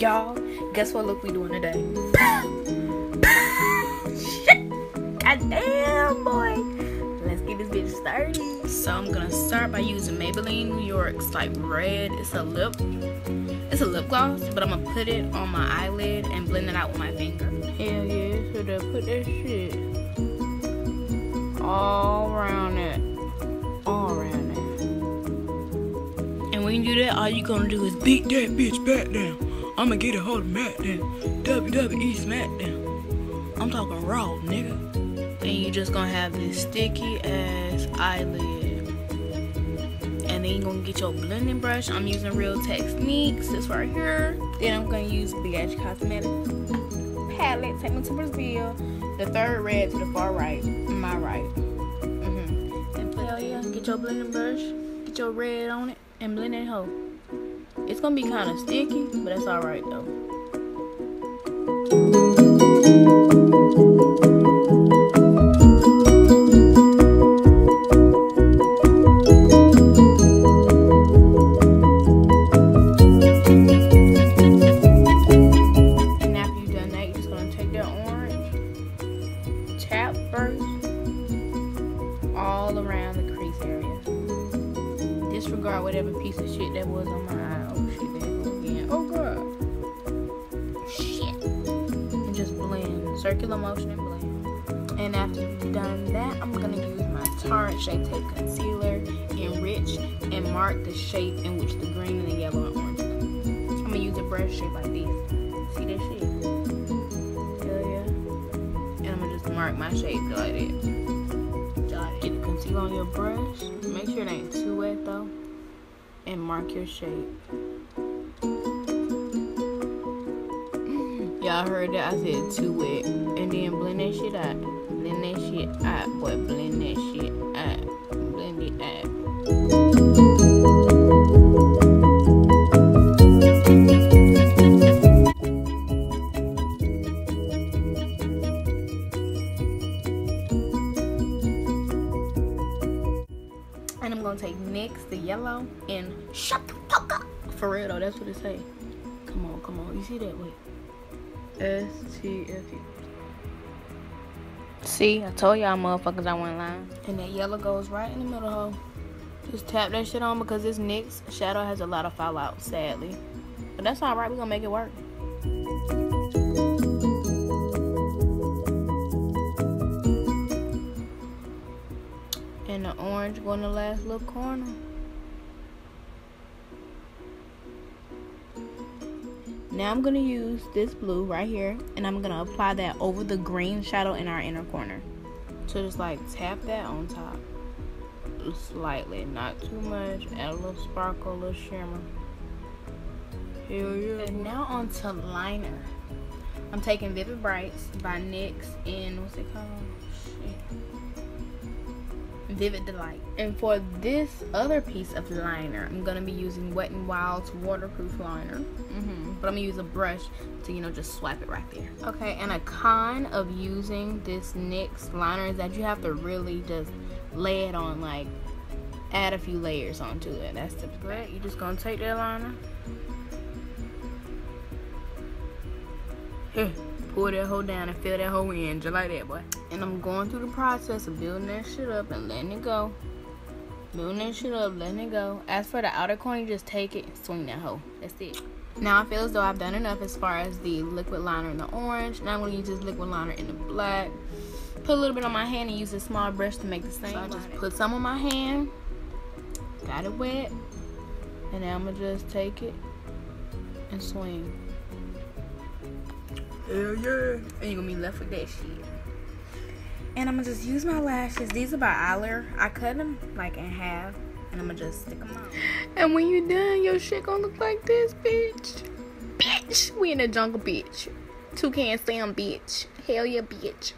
y'all, guess what look we doing today? Shit. God damn, boy. Let's get this bitch started. So I'm gonna start by using Maybelline New York's like red. It's a lip. It's a lip gloss, but I'm gonna put it on my eyelid and blend it out with my finger. Hell yeah, so to put that shit all around it. All around it. And when you do that, all you gonna do is beat that bitch back down. I'ma get a hold of then. WWE SmackDown. I'm talking raw, nigga. And you just gonna have this sticky ass eyelid. And then you gonna get your blending brush. I'm using Real Techniques, this right here. Then I'm gonna use BH Cosmetics palette. Take me to Brazil. The third red to the far right, my right. Mm-hmm. And hell yeah, get your blending brush, get your red on it, and blend it hoe. It's gonna be kind of sticky, but that's all right though. And after you've done that, you're just gonna take that orange, tap first, all around the crease area. Disregard whatever piece of shit that was on my eye. Circular motion and blend. And after you've done that, I'm gonna use my Tarte Shape Tape Concealer, enrich and mark the shape in which the green and the yellow and orange. I'm gonna use a brush shape like this. See that shape? Hell yeah. And I'm gonna just mark my shape like that. Get the concealer on your brush. Make sure it ain't too wet though. And mark your shape. Y'all heard that I said too wet. And then blend that shit out. Blend that shit out, boy. Blend that shit out. Blend it out. And I'm gonna take next the yellow and shut the fuck up. For real though, that's what it say. Come on, come on. You see that? Wait. S T F U. See, I told y'all motherfuckers I wasn't lying. And that yellow goes right in the middle, hole. Just tap that shit on because this NYX shadow has a lot of fallout, sadly. But that's alright, we're gonna make it work. And the orange go in the last little corner. Now I'm gonna use this blue right here and I'm gonna apply that over the green shadow in our inner corner. So just like tap that on top. Slightly, not too much. Add a little sparkle, a little shimmer. Hell yeah. And now on to liner. I'm taking Vivid Brights by NYX in what's it called? Shit. Vivid Delight. And for this other piece of liner, I'm gonna be using Wet n Wild's waterproof liner. hmm But I'm gonna use a brush to, you know, just swipe it right there. Okay, and a con of using this NYX liner is that you have to really just lay it on, like, add a few layers onto it. That's the great. You're just gonna take that liner. Here, pull that hoe down and fill that hoe in, just like that, boy. And I'm going through the process of building that shit up and letting it go. Building that shit up, letting it go. As for the outer corner, you just take it and swing that hoe. That's it. Now I feel as though I've done enough as far as the liquid liner in the orange. Now I'm going to use this liquid liner in the black. Put a little bit on my hand and use a small brush to make the same. So I just put some on my hand. Got it wet. And now I'm going to just take it and swing. Hell yeah. And you're gonna be left with that shit. And I'm gonna just use my lashes. These are by Ardell. I cut them like in half. And I'm gonna just stick them on. And when you're done, your shit gonna look like this, bitch. Bitch. We in the jungle, bitch. Toucan Sam, bitch. Hell yeah, bitch.